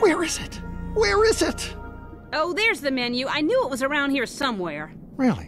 Where is it? Where is it? Oh, there's the menu. I knew it was around here somewhere. Really?